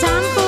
Wong duku campur